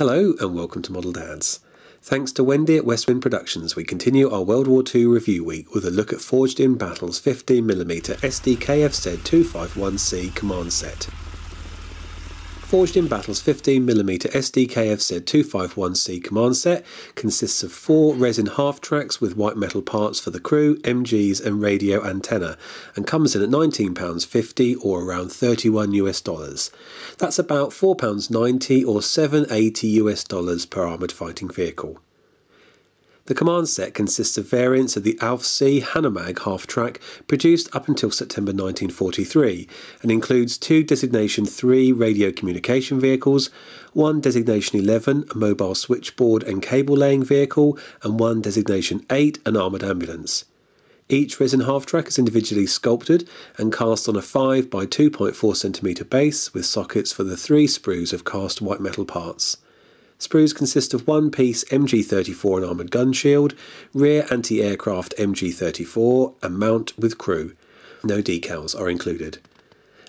Hello and welcome to Model Dads. Thanks to Wendy at Westwind Productions, we continue our World War II review week with a look at Forged in Battle's 15mm SDKFZ 251C command set. Forged in Battle's 15mm SDKFZ 251C command set consists of four resin half tracks with white metal parts for the crew, MGs, and radio antenna, and comes in at £19.50 or around 31 US dollars. That's about £4.90 or 780 US dollars per armoured fighting vehicle. The command set consists of variants of the Ausf C Hanomag half track produced up until September 1943 and includes two Designation 3 radio communication vehicles, one Designation 11 a mobile switchboard and cable laying vehicle, and one Designation 8 an armoured ambulance. Each resin half track is individually sculpted and cast on a 5 by 2.4 cm base with sockets for the three sprues of cast white metal parts. Sprues consist of one piece MG34 and armoured gun shield, rear anti aircraft MG34, and mount with crew. No decals are included.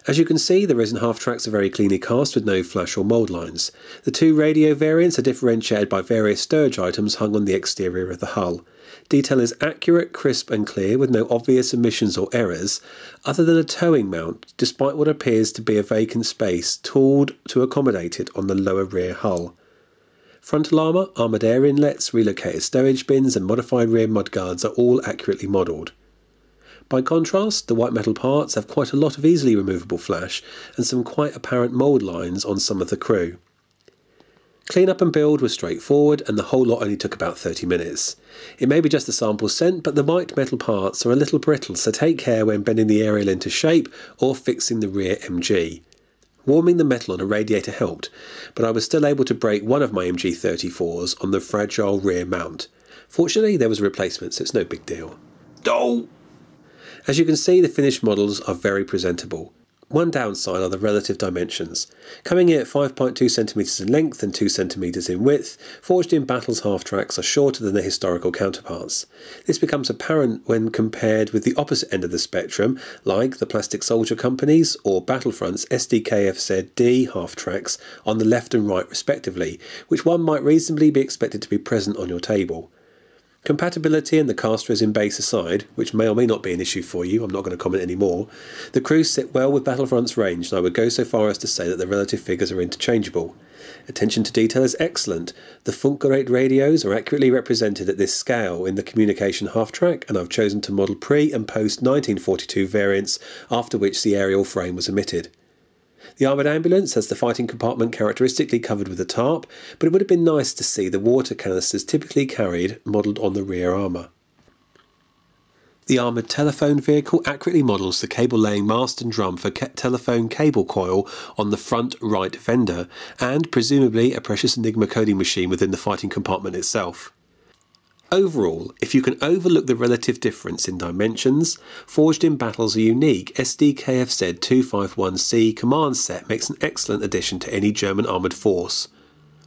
As you can see, the resin half tracks are very cleanly cast with no flash or mould lines. The two radio variants are differentiated by various sturge items hung on the exterior of the hull. Detail is accurate, crisp, and clear with no obvious omissions or errors, other than a towing mount, despite what appears to be a vacant space tooled to accommodate it on the lower rear hull. Frontal armour, armoured air inlets, relocated stowage bins, and modified rear mudguards are all accurately modelled. By contrast, the white metal parts have quite a lot of easily removable flash and some quite apparent mould lines on some of the crew. Clean up and build was straightforward and the whole lot only took about 30 minutes. It may be just a sample sent, but the white metal parts are a little brittle, so take care when bending the aerial into shape or fixing the rear MG. Warming the metal on a radiator helped, but I was still able to break one of my MG34s on the fragile rear mount. Fortunately, there was a replacement, so it's no big deal. Oh! As you can see, the finished models are very presentable. One downside are the relative dimensions. Coming in at 5.2 centimeters in length and 2 centimeters in width, forged in battles half tracks are shorter than their historical counterparts. This becomes apparent when compared with the opposite end of the spectrum, like the Plastic Soldier companies or Battlefront's SDKFZ-D half tracks on the left and right respectively, which one might reasonably be expected to be present on your table. Compatibility and the cast in base aside, which may or may not be an issue for you, I'm not going to comment anymore, the crews sit well with Battlefront's range, and I would go so far as to say that the relative figures are interchangeable. Attention to detail is excellent. The Funkgerät radios are accurately represented at this scale in the communication half track, and I've chosen to model pre and post 1942 variants, after which the aerial frame was omitted. The armoured ambulance has the fighting compartment characteristically covered with a tarp, but it would have been nice to see the water canisters typically carried modelled on the rear armour. The armoured telephone vehicle accurately models the cable laying mast and drum for telephone cable coil on the front right fender, and presumably a precious Enigma coding machine within the fighting compartment itself. Overall, if you can overlook the relative difference in dimensions, Forged in Battle's unique SDKFZ 251C command set makes an excellent addition to any German armoured force.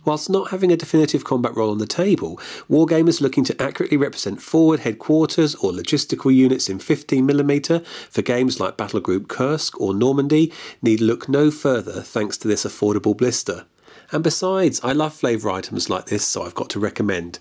Whilst not having a definitive combat role on the table, wargamers looking to accurately represent forward headquarters or logistical units in 15mm for games like Battle Group Kursk or Normandy need look no further thanks to this affordable blister. And besides, I love flavour items like this, so I've got to recommend.